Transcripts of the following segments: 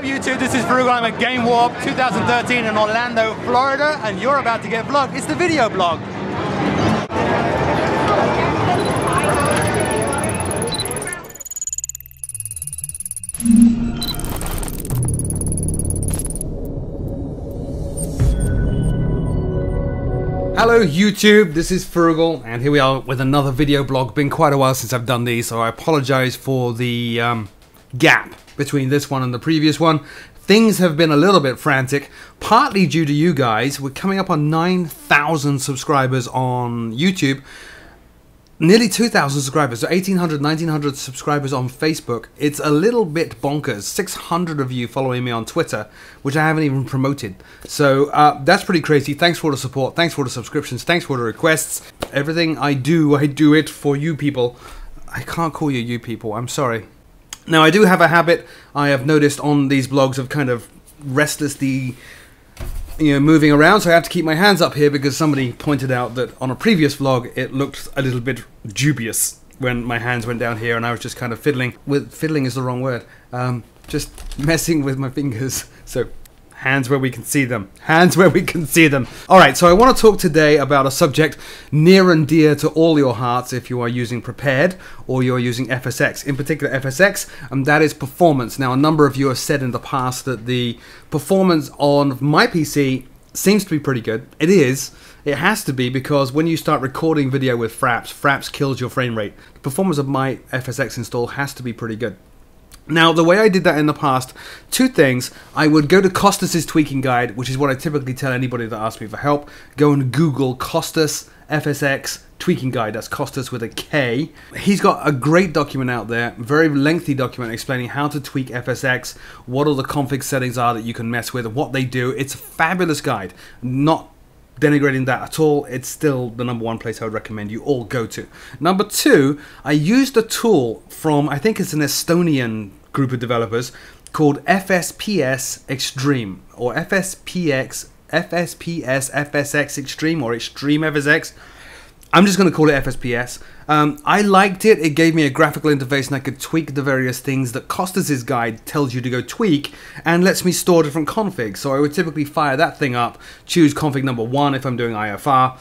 up YouTube? This is Froogle. I'm at Game Warp 2013 in Orlando, Florida, and you're about to get vlogged. It's the video blog. Hello YouTube, this is Froogle, and here we are with another video blog. Been quite a while since I've done these, so I apologize for the um, gap between this one and the previous one. Things have been a little bit frantic, partly due to you guys. We're coming up on 9,000 subscribers on YouTube, nearly 2,000 subscribers, so 1,800, 1,900 subscribers on Facebook. It's a little bit bonkers. 600 of you following me on Twitter, which I haven't even promoted. So uh, that's pretty crazy. Thanks for the support. Thanks for the subscriptions. Thanks for the requests. Everything I do, I do it for you people. I can't call you you people. I'm sorry. Now, I do have a habit I have noticed on these blogs of kind of restlessly you know, moving around, so I have to keep my hands up here because somebody pointed out that on a previous vlog it looked a little bit dubious when my hands went down here and I was just kind of fiddling with fiddling is the wrong word, um, just messing with my fingers. So hands where we can see them. Hands where we can see them. All right, so I want to talk today about a subject near and dear to all your hearts if you are using Prepar3D or you're using FSX, in particular FSX, and that is performance. Now, a number of you have said in the past that the performance on my PC seems to be pretty good. It is. It has to be because when you start recording video with Fraps, Fraps kills your frame rate. The performance of my FSX install has to be pretty good. Now, the way I did that in the past, two things. I would go to Kostas's tweaking guide, which is what I typically tell anybody that asks me for help. Go and Google Kostas FSX tweaking guide. That's Kostas with a K. He's got a great document out there, very lengthy document explaining how to tweak FSX, what all the config settings are that you can mess with, what they do. It's a fabulous guide. Not denigrating that at all. It's still the number one place I would recommend you all go to. Number two, I used a tool from, I think it's an Estonian group of developers called FSPS Extreme or FSPX, FSPS FSX Extreme or Extreme FSX. I'm just going to call it FSPS. Um, I liked it. It gave me a graphical interface and I could tweak the various things that Kostas' guide tells you to go tweak and lets me store different configs. So I would typically fire that thing up, choose config number one if I'm doing IFR,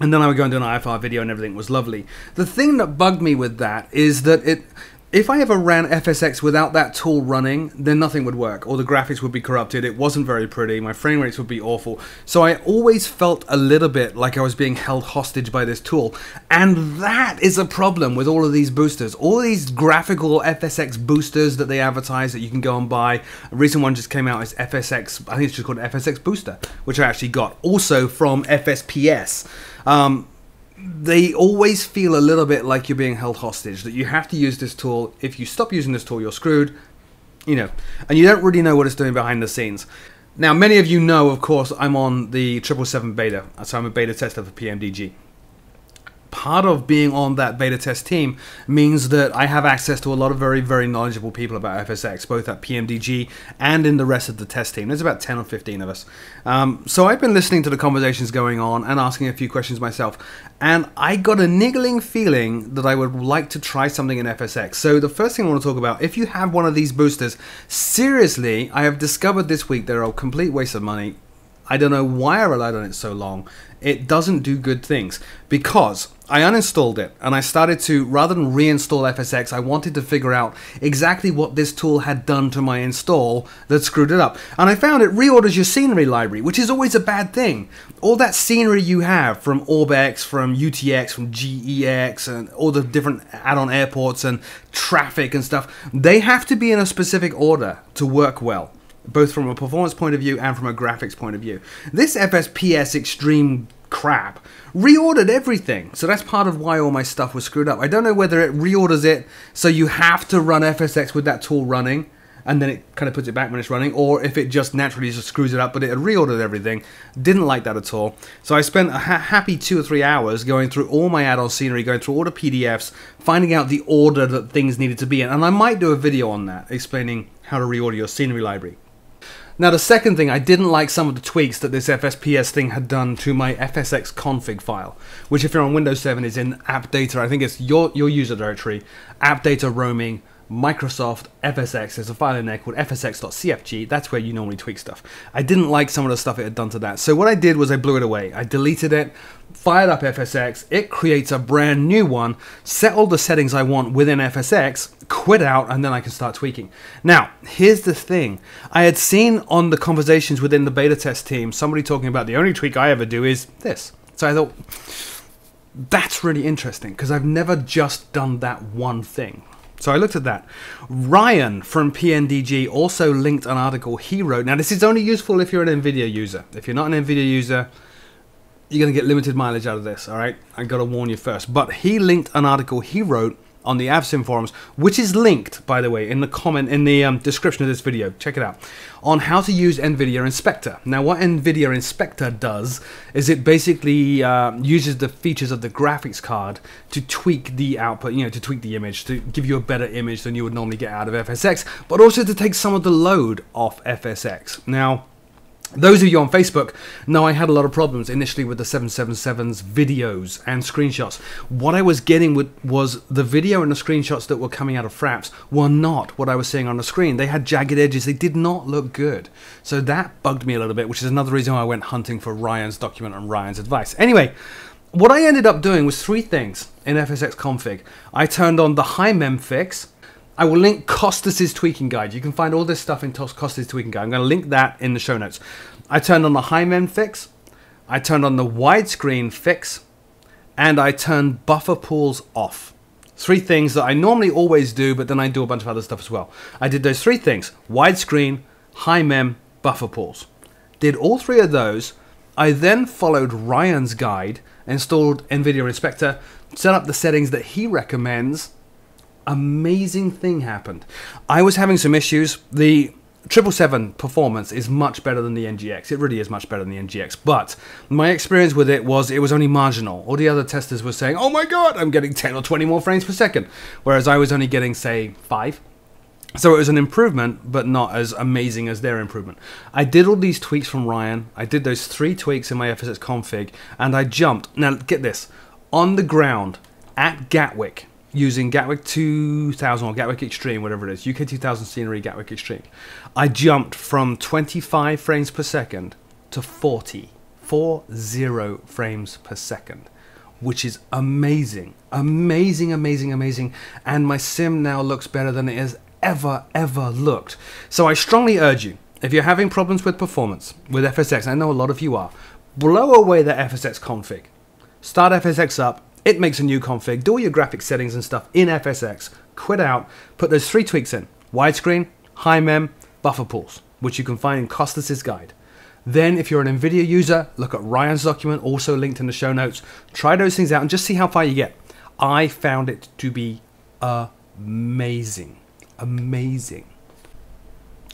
and then I would go and do an IFR video and everything was lovely. The thing that bugged me with that is that it if I ever ran FSX without that tool running, then nothing would work, or the graphics would be corrupted, it wasn't very pretty, my frame rates would be awful. So I always felt a little bit like I was being held hostage by this tool. And that is a problem with all of these boosters. All these graphical FSX boosters that they advertise that you can go and buy. A recent one just came out as FSX, I think it's just called FSX Booster, which I actually got. Also from FSPS. Um, they always feel a little bit like you're being held hostage, that you have to use this tool. If you stop using this tool, you're screwed, you know, and you don't really know what it's doing behind the scenes. Now, many of you know, of course, I'm on the 777 beta, so I'm a beta tester for PMDG part of being on that beta test team means that I have access to a lot of very, very knowledgeable people about FSX, both at PMDG and in the rest of the test team. There's about 10 or 15 of us. Um, so I've been listening to the conversations going on and asking a few questions myself, and I got a niggling feeling that I would like to try something in FSX. So the first thing I want to talk about, if you have one of these boosters, seriously, I have discovered this week they're a complete waste of money. I don't know why I relied on it so long. It doesn't do good things because I uninstalled it and I started to, rather than reinstall FSX, I wanted to figure out exactly what this tool had done to my install that screwed it up. And I found it reorders your scenery library, which is always a bad thing. All that scenery you have from OrbX, from UTX, from GEX, and all the different add on airports and traffic and stuff, they have to be in a specific order to work well both from a performance point of view and from a graphics point of view. This FSPS Extreme crap reordered everything. So that's part of why all my stuff was screwed up. I don't know whether it reorders it so you have to run FSX with that tool running and then it kind of puts it back when it's running, or if it just naturally just screws it up, but it had reordered everything. Didn't like that at all. So I spent a ha happy two or three hours going through all my add-on scenery, going through all the PDFs, finding out the order that things needed to be in, and I might do a video on that, explaining how to reorder your scenery library. Now the second thing, I didn't like some of the tweaks that this FSPS thing had done to my FSX config file, which if you're on Windows 7 is in app data, I think it's your, your user directory, app data roaming, Microsoft FSX. There's a file in there called fsx.cfg. That's where you normally tweak stuff. I didn't like some of the stuff it had done to that. So what I did was I blew it away. I deleted it, fired up FSX. It creates a brand new one, set all the settings I want within FSX, quit out, and then I can start tweaking. Now, here's the thing. I had seen on the conversations within the beta test team somebody talking about the only tweak I ever do is this. So I thought, that's really interesting because I've never just done that one thing. So I looked at that. Ryan from PMDG also linked an article he wrote. Now, this is only useful if you're an NVIDIA user. If you're not an NVIDIA user, you're going to get limited mileage out of this, all right? I got to warn you first. But he linked an article he wrote on the AvSim forums, which is linked, by the way, in the comment in the um, description of this video. Check it out on how to use NVIDIA Inspector. Now, what NVIDIA Inspector does is it basically uh, uses the features of the graphics card to tweak the output, you know, to tweak the image to give you a better image than you would normally get out of FSX, but also to take some of the load off FSX. Now. Those of you on Facebook know I had a lot of problems initially with the 777's videos and screenshots. What I was getting with was the video and the screenshots that were coming out of Fraps were not what I was seeing on the screen. They had jagged edges. They did not look good. So that bugged me a little bit, which is another reason why I went hunting for Ryan's document and Ryan's advice. Anyway, what I ended up doing was three things in FSX config. I turned on the high mem fix, I will link Kostas's tweaking guide. You can find all this stuff in Kostas's tweaking guide. I'm going to link that in the show notes. I turned on the high mem fix, I turned on the widescreen fix, and I turned buffer pools off. Three things that I normally always do, but then I do a bunch of other stuff as well. I did those three things widescreen, high mem, buffer pools. Did all three of those. I then followed Ryan's guide, installed NVIDIA Inspector, set up the settings that he recommends, amazing thing happened. I was having some issues. The 777 performance is much better than the NGX. It really is much better than the NGX. But my experience with it was it was only marginal. All the other testers were saying, oh my god, I'm getting 10 or 20 more frames per second. Whereas I was only getting, say, 5. So it was an improvement, but not as amazing as their improvement. I did all these tweaks from Ryan. I did those three tweaks in my FSX config, and I jumped. Now, get this. On the ground at Gatwick, using Gatwick 2000 or Gatwick Extreme, whatever it is, UK 2000 scenery Gatwick Extreme, I jumped from 25 frames per second to 40, 40 frames per second, which is amazing, amazing, amazing, amazing. And my sim now looks better than it has ever, ever looked. So I strongly urge you, if you're having problems with performance with FSX, I know a lot of you are, blow away the FSX config. Start FSX up, it makes a new config, do all your graphic settings and stuff in FSX, quit out, put those three tweaks in widescreen, high mem, buffer pools, which you can find in Kostas' guide. Then, if you're an NVIDIA user, look at Ryan's document, also linked in the show notes. Try those things out and just see how far you get. I found it to be amazing. Amazing.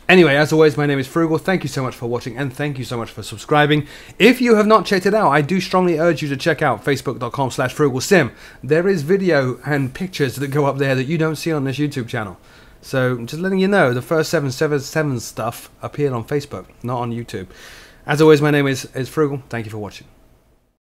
Anyway, as always, my name is Froogle. Thank you so much for watching and thank you so much for subscribing. If you have not checked it out, I do strongly urge you to check out facebook.com slash frooglesim. There is video and pictures that go up there that you don't see on this YouTube channel. So just letting you know, the first 777 stuff appeared on Facebook, not on YouTube. As always, my name is, is Froogle. Thank you for watching.